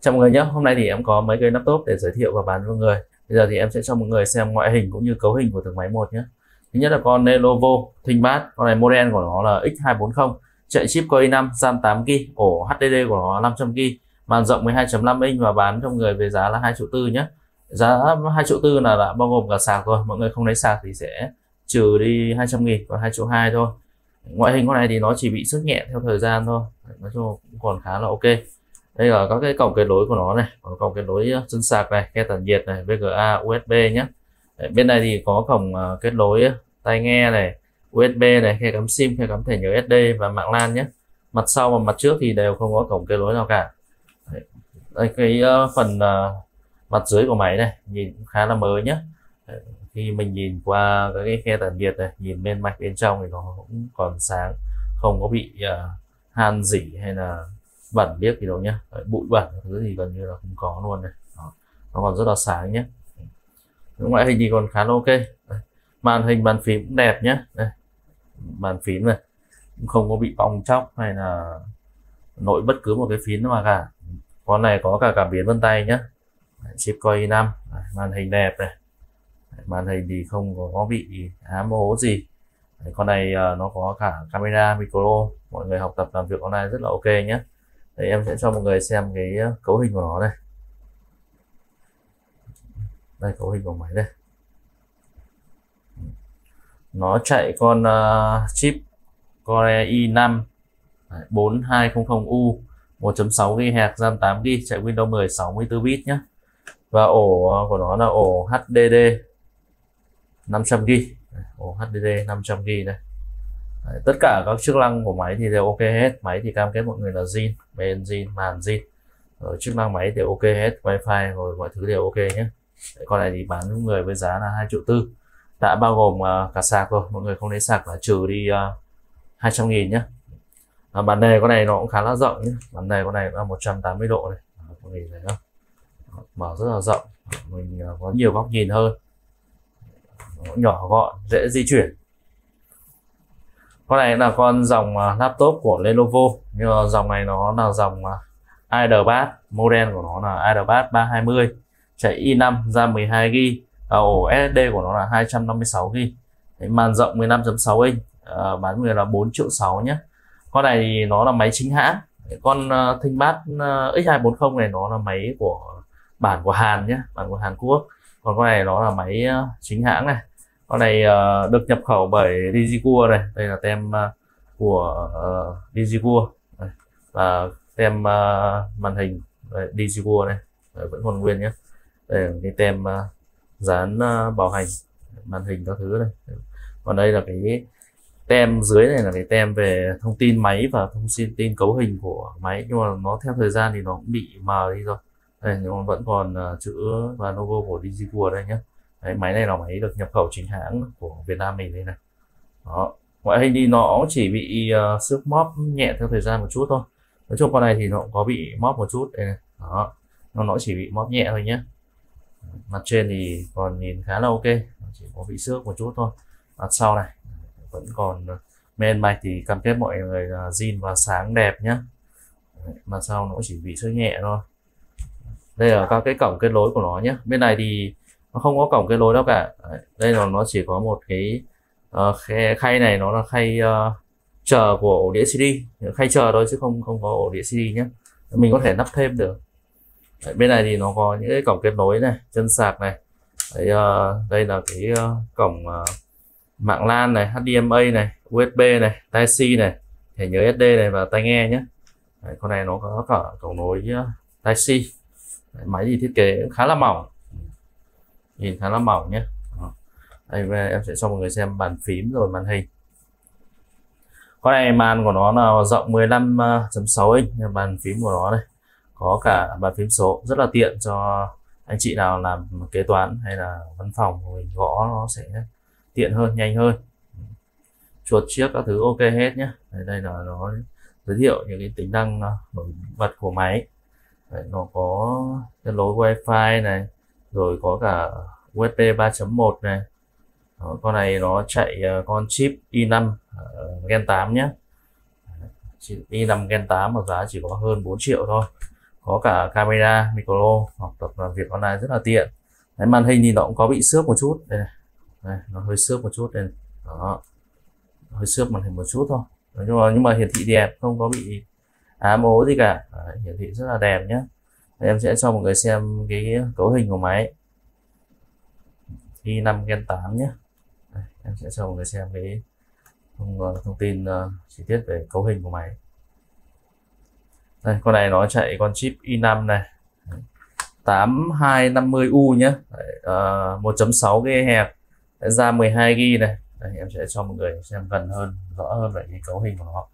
Chào mọi người nhé, hôm nay thì em có mấy cái laptop để giới thiệu và bán cho mọi người. Bây giờ thì em sẽ cho mọi người xem ngoại hình cũng như cấu hình của từng máy một nhé. Thứ nhất là con Lenovo ThinkPad, con này model của nó là X240, chạy chip Core i5, RAM 8GB, ổ HDD của nó 500GB, màn rộng 12.5 inch và bán cho mọi người với giá là 2 triệu tư nhé. Giá 2 triệu tư là đã bao gồm cả sạc rồi, mọi người không lấy sạc thì sẽ trừ đi 200 nghìn còn 2 triệu 2 thôi. Ngoại hình con này thì nó chỉ bị sức nhẹ theo thời gian thôi, nói chung cũng còn khá là ok đây là các cái cổng kết nối của nó này có cổng kết nối ờ, chân sạc này khe tản nhiệt này VGA USB nhé Đấy, bên này thì có cổng uh, ờ, kết nối ờ, tai nghe này USB này khe cắm sim khe cắm thẻ nhớ SD và mạng LAN nhé mặt sau và mặt trước thì đều không có cổng kết nối nào cả. Đấy, đây cái uh, phần uh, mặt dưới của máy này nhìn khá là mới nhé Đấy, khi mình nhìn qua cái khe tản nhiệt này nhìn bên mạch bên trong thì nó cũng còn sáng không có bị uh, han dỉ hay là bẩn biết gì đâu nhá. Bụi bẩn, thứ gì gần như là không có luôn này. Đó. nó còn rất là sáng nhé ngoại hình thì còn khá là ok. Màn hình bàn phím cũng đẹp nhé Đây. bàn phím này, cũng không có bị bong chóc hay là nội bất cứ một cái phím nào cả. Con này có cả cảm biến vân tay nhé chip Core i5 màn hình đẹp này. Màn hình thì không có bị ám hố gì. Con này ờ, nó có cả camera, micro. Mọi người học tập làm việc con này rất là ok nhé Đấy, em sẽ cho mọi người xem cái ờ, cấu hình của nó đây. Đây cấu hình của máy đây. Nó chạy con uh, chip Core i5 4200U 1.6 GHz RAM 8GB chạy Windows 10 64 bit nhé và ổ của nó là ổ HDD 500GB ổ HDD 500GB đây. Đấy, tất cả các chức năng của máy thì đều ok hết. Máy thì cam kết mọi người là zin bền zin màn zin. Rồi chức năng máy đều ok hết wifi rồi mọi thứ đều ok nhé. Đấy, con này thì bán những người với giá là 2 triệu tư. Đã bao gồm uh, cả sạc rồi mọi người không lấy sạc là trừ đi à, uh, 200 nghìn nhé. À, bản đề con này nó cũng khá là rộng nhé. Bản đề con này là 180 độ này. Mọi người thấy không mở rất là rộng. Mình uh, có nhiều góc nhìn hơn. Nó nhỏ gọn dễ di chuyển con này là con dòng à, laptop của Lenovo. Nhưng mà dòng này nó là dòng uh, model của nó là Hyderabad 320 chạy i5 ra 12GB ổ SSD của nó là 256GB màn rộng 15.6 inch uh, bán người là 4 triệu 6 nhé con này thì nó là máy chính hãng. Con uh, ThinkPad uh, X240 này nó là máy của bản của Hàn nhé bản của Hàn Quốc. Còn con này nó là máy uh, chính hãng này con này uh, được nhập khẩu bởi DigiCua này đây là tem uh, của ờ, uh, Digicua đây. và tem uh, màn hình DigiCua này đây, vẫn còn nguyên nhé. Đây là cái tem uh, dán uh, bảo hành màn hình các thứ này còn đây là cái tem dưới này là cái tem về thông tin máy và thông tin cấu hình của máy. Nhưng mà nó theo thời gian thì nó cũng bị mờ đi rồi. Đây nhưng mà vẫn còn uh, chữ và logo của DigiCua đây nhé. Đấy, máy này là máy được nhập khẩu chính hãng của Việt Nam mình đây này. Đó. Ngoại hình thì nó chỉ bị uh, xước móp nhẹ theo thời gian một chút thôi. Nói chung con này thì nó cũng có bị móp một chút đây này. Đó. Nó nó chỉ bị móp nhẹ thôi nhé mặt trên thì còn nhìn khá là ok. Chỉ có bị xước một chút thôi. Mặt sau này vẫn còn ờ, men mạch thì cam kết mọi người là zin và sáng đẹp nhé mặt sau nó chỉ bị xước nhẹ thôi. Đây là các cái cổng kết nối của nó nhé bên này thì nó không có cổng kết nối đâu cả. Đây là nó chỉ có một cái uh, khay này nó là khay uh, chờ của ổ đĩa CD khay chờ thôi chứ không không có ổ đĩa CD nhé mình có thể lắp thêm được. Đấy, bên này thì nó có những cái cổng kết nối này chân sạc này. Đấy, uh, đây là cái uh, cổng uh, mạng LAN này HDMI này USB này tai C này thẻ nhớ SD này và tai nghe nhé Đấy, con này nó có cả cổng nối uh, tai C. Đấy, máy thì thiết kế khá là mỏng nhìn khá là mỏng nhé. Đây em sẽ cho mọi người xem bàn phím rồi màn hình. Con này màn của nó là rộng 15.6 à, inch bàn phím của nó đây có cả bàn phím số. Rất là tiện cho anh chị nào làm kế toán hay là văn phòng mình gõ nó sẽ tiện hơn nhanh hơn. Chuột chiếc các thứ ok hết nhé. Đây, đây là nó giới thiệu những cái tính năng à, nổi bật của máy. Đấy, nó có kết nối wifi này rồi có cả USB 3.1 này. Đó, con này nó chạy uh, con chip i5 uh, ờ, Gen 8 nhé. Chip i5 Gen 8 mà giá chỉ có hơn 4 triệu thôi. Có cả camera micro học tập làm việc online rất là tiện. Đấy, màn hình thì nó cũng có bị xước một chút. Đây này. Đây, nó hơi xước một chút đây này. đó hơi xước màn hình một chút thôi. Nhưng mà nhưng mà hiển thị đẹp không có bị ám ố gì cả. Đấy, hiển thị rất là đẹp nhé em sẽ cho mọi người xem cái cấu hình của máy. I5 Gen 8 nhé. Đây, em sẽ cho mọi người xem cái thông, ờ, thông tin uh, chi tiết về cấu hình của máy. Đây con này nó chạy con chip i5 này. 8250U nhé. Uh, 1.6 GHz ra 12 GB này. Đây, em sẽ cho mọi người xem gần hơn rõ hơn về cái cấu hình của nó.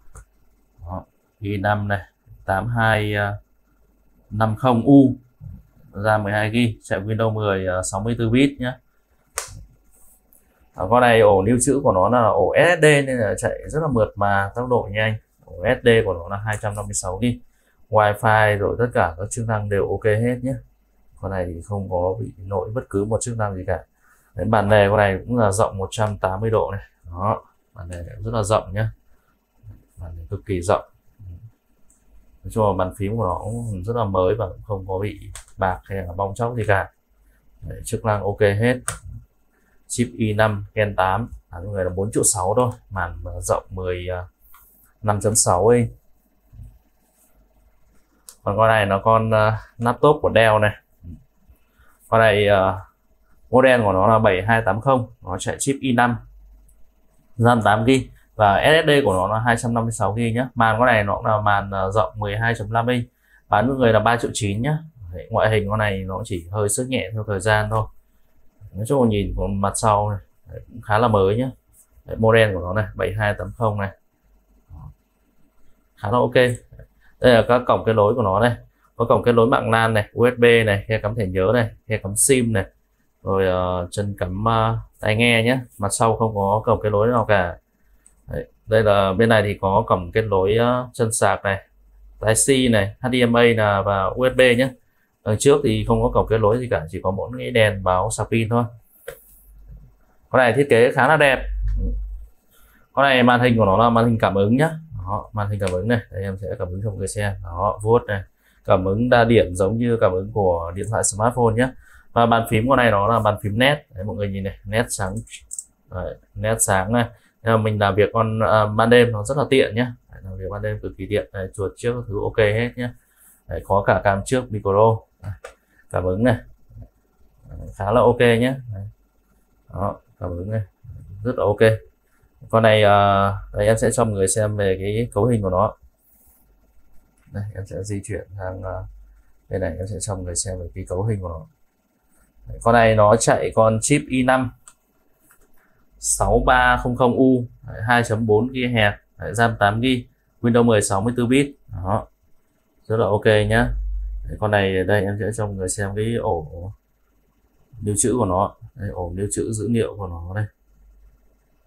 Đó. i5 này 82 uh, 50U ra 12 GB chạy Windows 10 64 à, bit nhé à, con này ổ lưu trữ của nó là ổ SSD nên là chạy rất là mượt mà tốc độ nhanh. Ổ SSD của nó là 256 GB Wi-Fi rồi tất cả các chức năng đều ok hết nhé con này thì không có bị lỗi bất cứ một chức năng gì cả. Đến bản đề con này cũng là rộng 180 độ này. Đó bản đề rất là rộng nhé bản đề cực kỳ rộng nói chung là bàn phím của nó cũng rất là mới và cũng không có bị bạc hay là bong chóc gì cả. Đấy, chức năng ok hết. Chip i5 Gen 8 à, người là 4 triệu 6 thôi. Màn rộng 10 5.6 inch còn con này nó con uh, laptop của Dell này. Con này uh, model của nó là 7280 nó chạy chip i5 RAM 8GB và SSD của nó là 256GB nhé màn con này nó cũng là màn ờ, rộng 12.5 inch. Bán với người là 3 triệu 9 nhé ngoại hình con này nó chỉ hơi sức nhẹ theo thời gian thôi. Nói chung là nhìn của mặt sau này Đấy, cũng khá là mới nhé Đấy, model của nó này 7280 này. Khá là ok. Đây là các cổng kết nối của nó này. Có cổng kết nối mạng LAN này USB này khe cắm thẻ nhớ này khe cắm sim này. Rồi uh, chân cắm uh, tai nghe nhé mặt sau không có cổng kết nối nào cả. Đấy, đây là bên này thì có cổng kết nối uh, chân sạc này tai C này HDMI là và USB nhé. Đằng trước thì không có cổng kết nối gì cả chỉ có mỗi cái đèn báo sạc pin thôi. Con này thiết kế khá là đẹp. Con này màn hình của nó là màn hình cảm ứng nhá. Đó, màn hình cảm ứng này. Đây em sẽ cảm ứng cho mọi người xem. Đó vuốt này. Cảm ứng đa điểm giống như cảm ứng của điện thoại smartphone nhé và bàn phím của này nó là bàn phím nét. Đấy, mọi người nhìn này. Nét sáng. Đấy, nét sáng này mình làm việc con à, ban đêm nó rất là tiện nhé làm việc ban đêm cực kỳ tiện. Đấy, chuột trước thứ ok hết nhé đấy, có cả cam trước micro. Cảm ứng này. Đấy, khá là ok nhé đấy. đó cảm ứng này. Rất là ok. Con này à, đây em sẽ cho mọi người xem về cái cấu hình của nó. Đây em sẽ di chuyển sang à, đây này. Em sẽ cho mọi người xem về cái cấu hình của nó. Đấy, con này nó chạy con chip i5 6300U 2.4 GHz RAM 8 GB Windows 10 64 bit. Đó. Rất là ok nhá. Đấy, con này đây em sẽ cho mọi người xem cái ổ lưu trữ của nó. Đây, ổ lưu trữ dữ liệu của nó đây,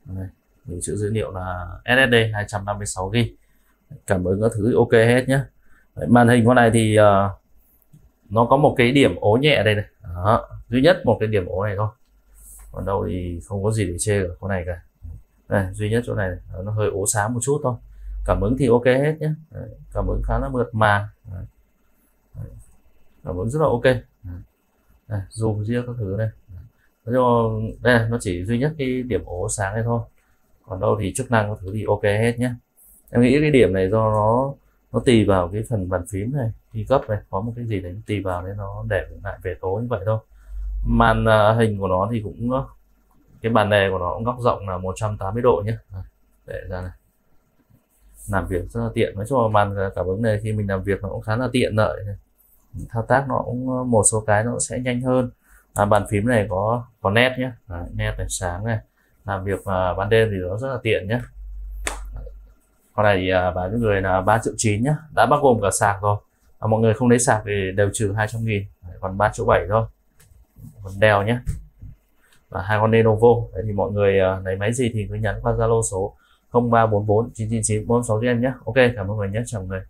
đây lưu trữ dữ liệu là SSD 256 GB cảm ứng các thứ ok hết nhé Đấy, màn hình con này thì uh, nó có một cái điểm ố nhẹ đây này. Đó, duy nhất một cái điểm ố này thôi còn đâu thì không có gì để chê ở con này cả. Đây, duy nhất chỗ này, à, nó hơi ố sáng một chút thôi. Cảm ứng thì ok hết nhé. Đấy, cảm ứng khá là mượt mà. Đấy. cảm ứng rất là ok. Đấy, zoom riêng các thứ này. Nói chung đây nó chỉ duy nhất cái điểm ố sáng này thôi. Còn đâu thì chức năng các thứ thì ok hết nhé. Em nghĩ cái điểm này do nó nó tùy vào cái phần bàn phím này khi cấp này. Có một cái gì đấy tùy vào nên nó để lại về tối như vậy thôi màn à, hình của nó thì cũng cái bàn đề của nó cũng góc rộng là 180 độ nhé để ra này. Làm việc rất là tiện. Nói chung là màn cảm ứng này khi mình làm việc nó cũng khá là tiện lợi thao tác nó cũng một số cái nó sẽ nhanh hơn. À, bàn phím này có có nét nhé à, nét này sáng này. Làm việc à, ban đêm thì nó rất là tiện nhé con này à, bán người là 3 triệu 9 nhé đã bao gồm cả sạc rồi. À, mọi người không lấy sạc thì đều trừ 200 nghìn. Còn 3 triệu 7 thôi còn đèo nhé. Và hai con Lenovo. Đấy thì mọi người uh, lấy máy gì thì cứ nhắn qua Zalo số 0344 999 46 nhé. Ok cảm ơn mọi người nhé. Chào mọi người.